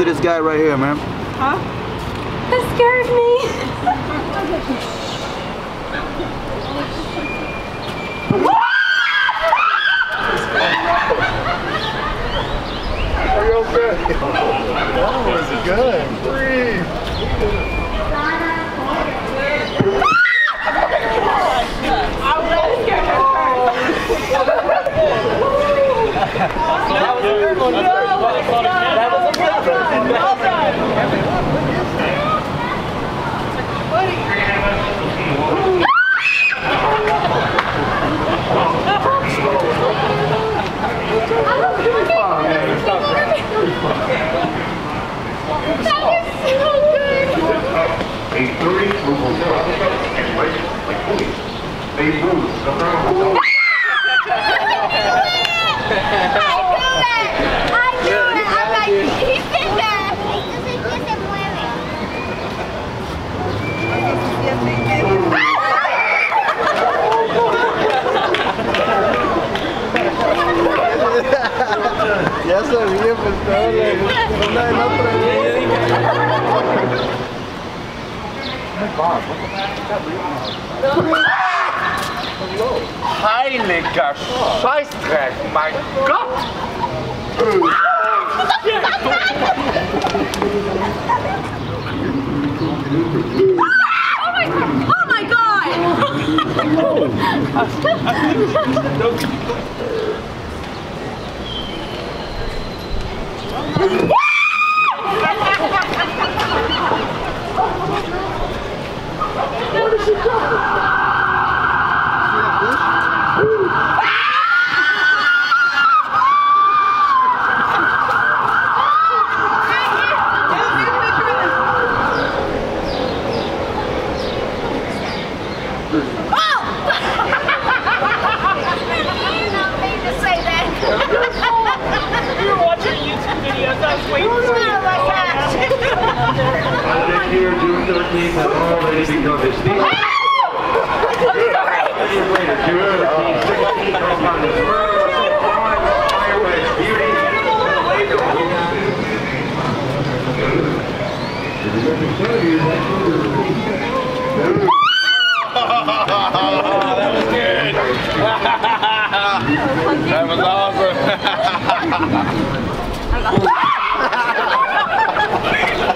to this guy right here, man. Huh? That scared me. Are you okay? That was good. Breathe. That was a good one. That was a good one. Well done. A 30 move zero and right like police. They move the ground. Ya sabía, pues estaba la, una de la otra. Heiliger Scheißdreck, mein Gott! Oh my god! We were watching YouTube videos. I was waiting for you. This year, June 13th, has already become a state. Later, June 13th, 16th, upon the spur of fireworks, beauty. That was awesome.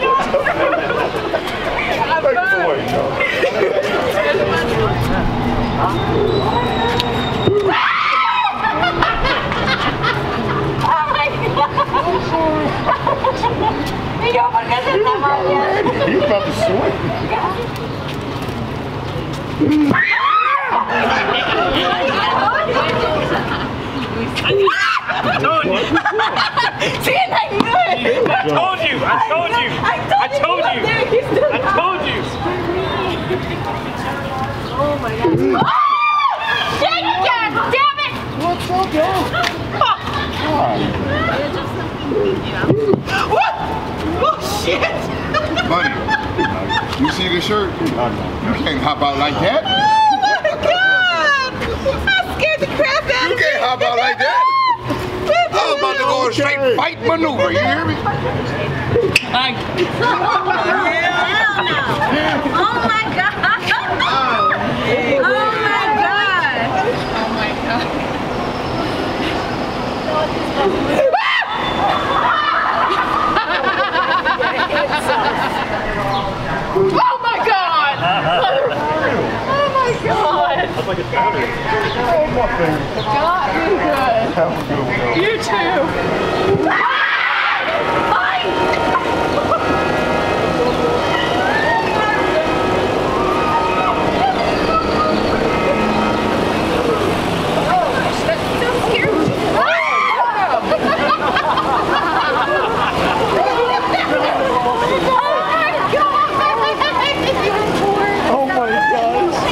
See, I knew it! I told you. I told you. I told, you! I told you! you. There, he's still I told you. Oh oh! Dang it, God damn it! What's up, yo? What? Oh, shit! Buddy, you see the shirt? You can't hop out like that. Oh, my God! I scared the crap out You of me! can't hop out like that. I was about to go a straight fight maneuver, you hear me? I, Hell no! Oh, my God! Oh, my God! Oh, my God! Oh, my God! Oh, my finger. Got me good. Have a good one, yo. You too. Oh my gosh.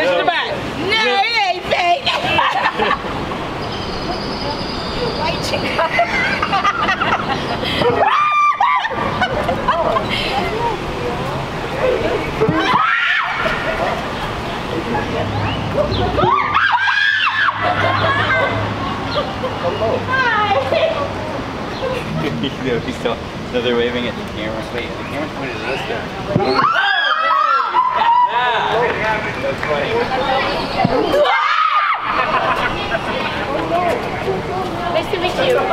It's the back. No, it ain't fake. White chicken. You know, he's still, so they're waving at the camera. Wait, the camera's pointed at us there. That's funny. Nice to meet you. Oh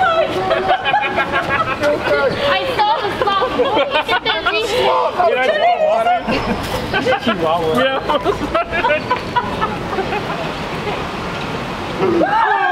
my god. I saw the sloth movie. Sit there, read. Oh,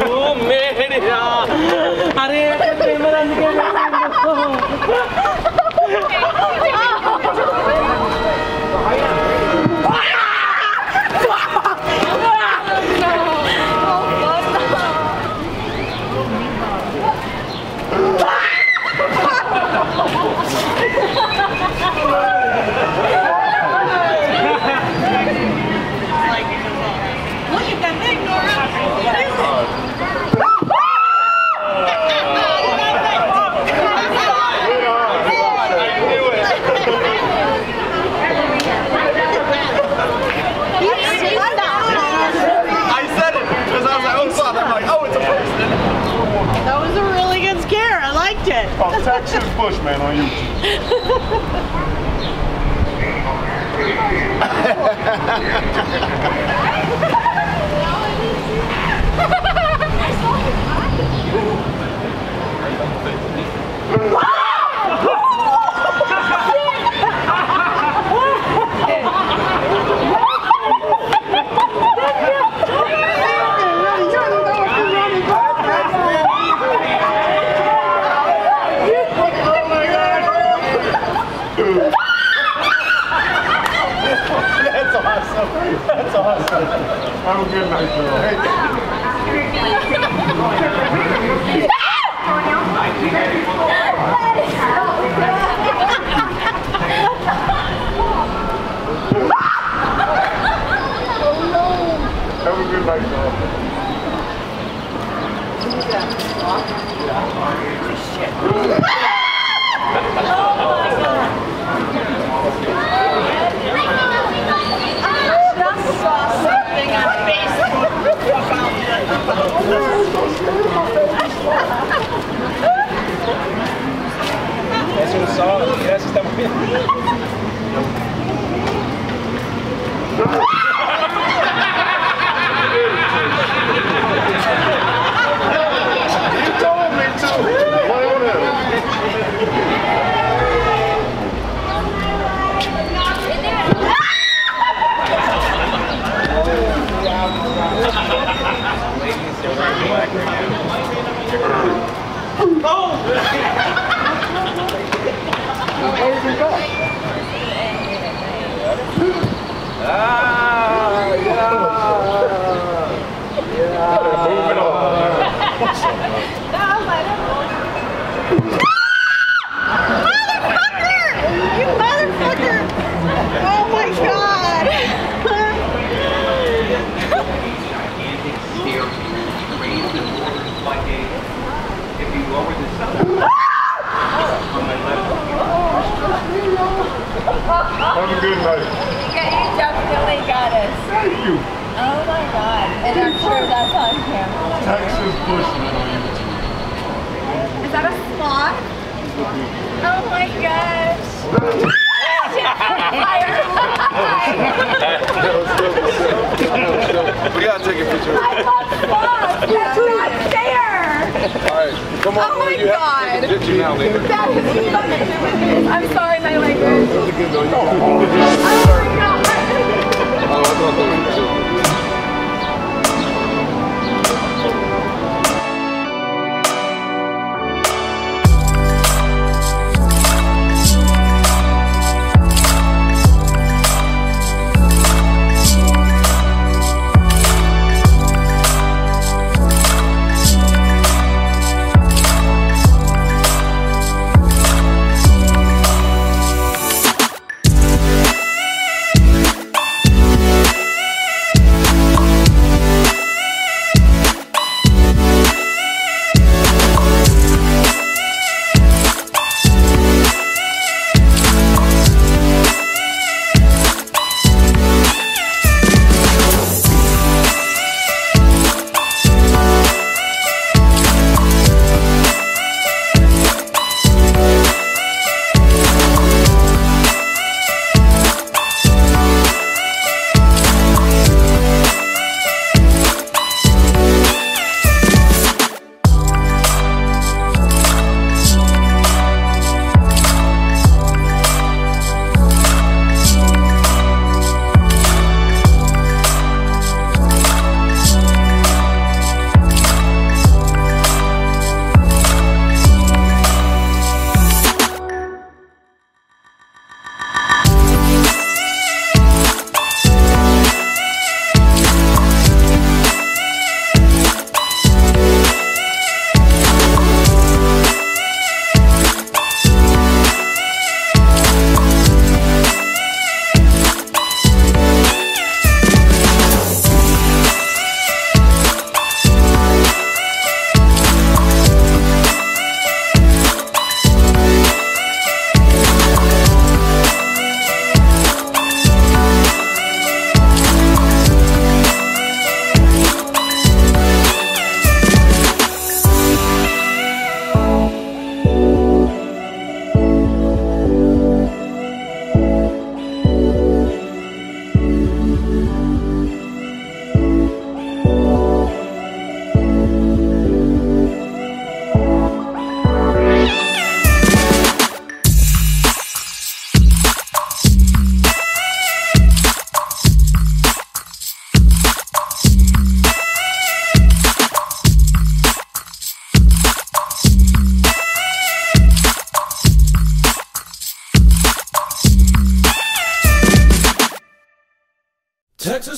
Oh, मेरा अरे camera निकल Bushman on YouTube. Oh my gosh. we gotta take a picture. I love frogs. That's not fair. All right, come on. Oh my you god. Have to take a now. That is. I'm sorry, my language. oh my god. oh, I thought.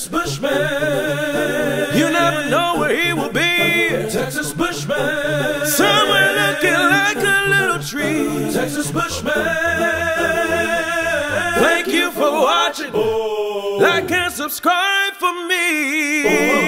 Bushman. You never know where he will be. Texas Bushman. Somewhere looking like a little tree. Texas Bushman. Thank you for watching. Oh. Like and subscribe for me. Oh.